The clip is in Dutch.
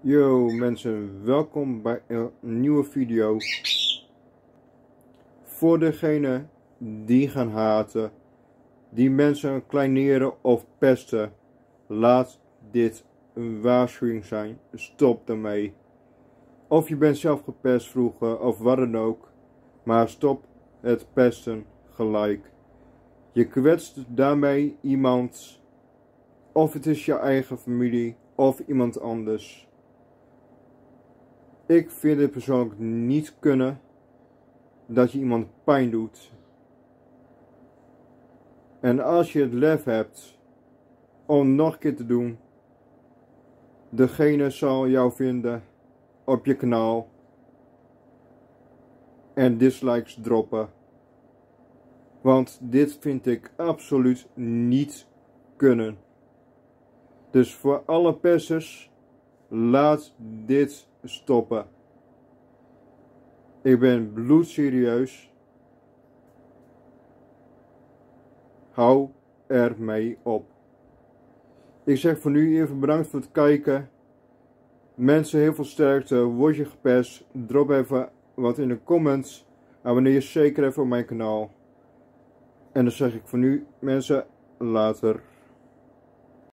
Yo mensen, welkom bij een nieuwe video. Voor degene die gaan haten, die mensen kleineren of pesten, laat dit een waarschuwing zijn. Stop ermee. Of je bent zelf gepest vroeger of wat dan ook, maar stop het pesten gelijk. Je kwetst daarmee iemand, of het is je eigen familie of iemand anders. Ik vind het persoonlijk niet kunnen dat je iemand pijn doet. En als je het lef hebt om nog een keer te doen, degene zal jou vinden op je kanaal en dislikes droppen. Want dit vind ik absoluut niet kunnen. Dus voor alle pesters, laat dit stoppen. Ik ben bloedserieus. Hou ermee op. Ik zeg voor nu even bedankt voor het kijken. Mensen, heel veel sterkte. Word je gepest? Drop even wat in de comments. Abonneer je zeker even op mijn kanaal. En dan zeg ik voor nu, mensen, later.